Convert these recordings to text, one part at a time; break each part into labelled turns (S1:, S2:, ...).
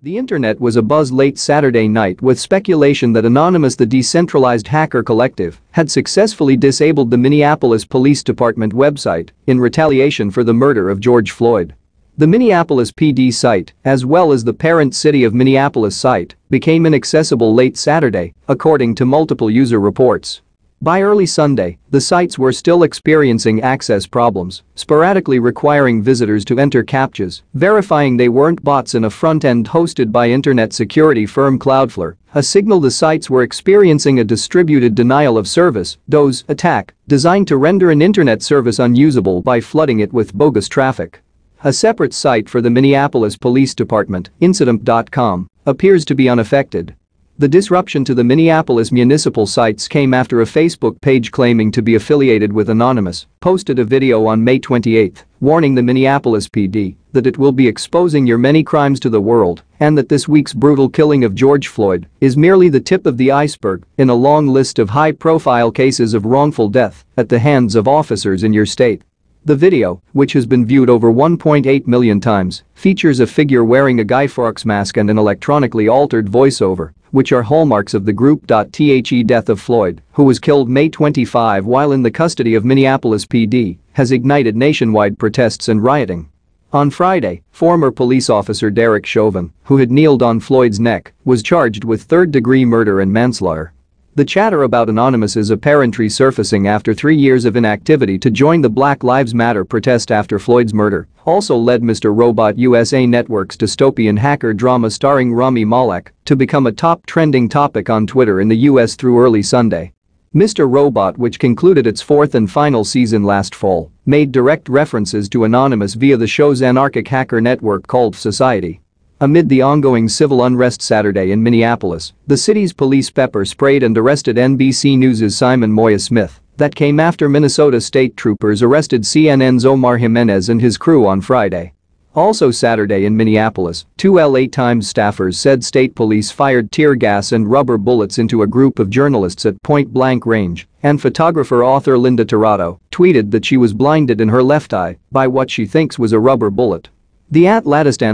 S1: The internet was abuzz late Saturday night with speculation that Anonymous the decentralized hacker collective had successfully disabled the Minneapolis Police Department website in retaliation for the murder of George Floyd. The Minneapolis PD site, as well as the parent city of Minneapolis site, became inaccessible late Saturday, according to multiple user reports. By early Sunday, the sites were still experiencing access problems, sporadically requiring visitors to enter CAPTCHAs, verifying they weren't bots in a front-end hosted by internet security firm Cloudflare, a signal the sites were experiencing a distributed denial of service DOS attack designed to render an internet service unusable by flooding it with bogus traffic. A separate site for the Minneapolis Police Department, insidempd.com, appears to be unaffected. The disruption to the Minneapolis municipal sites came after a Facebook page claiming to be affiliated with Anonymous posted a video on May 28, warning the Minneapolis PD that it will be exposing your many crimes to the world and that this week's brutal killing of George Floyd is merely the tip of the iceberg in a long list of high-profile cases of wrongful death at the hands of officers in your state. The video, which has been viewed over 1.8 million times, features a figure wearing a Guy Fawkes mask and an electronically altered voiceover which are hallmarks of the group.the death of Floyd, who was killed May 25 while in the custody of Minneapolis PD, has ignited nationwide protests and rioting. On Friday, former police officer Derek Chauvin, who had kneeled on Floyd's neck, was charged with third-degree murder and manslaughter. The chatter about Anonymous is apparently surfacing after three years of inactivity to join the Black Lives Matter protest after Floyd's murder, also led Mr. Robot USA Network's dystopian hacker drama starring Rami Malek to become a top trending topic on Twitter in the US through early Sunday. Mr. Robot which concluded its fourth and final season last fall, made direct references to Anonymous via the show's anarchic hacker network called Society. Amid the ongoing civil unrest Saturday in Minneapolis, the city's police pepper sprayed and arrested NBC News' Simon Moya Smith that came after Minnesota state troopers arrested CNN's Omar Jimenez and his crew on Friday. Also Saturday in Minneapolis, two LA Times staffers said state police fired tear gas and rubber bullets into a group of journalists at point-blank range, and photographer-author Linda Tirado tweeted that she was blinded in her left eye by what she thinks was a rubber bullet. The at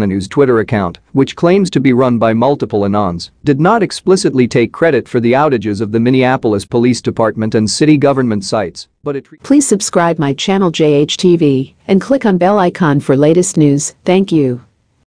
S1: News Twitter account, which claims to be run by multiple Anons, did not explicitly take credit for the outages of the Minneapolis Police Department and city government sites, but it
S2: Please subscribe my channel JHTV and click on bell icon for latest news. Thank you.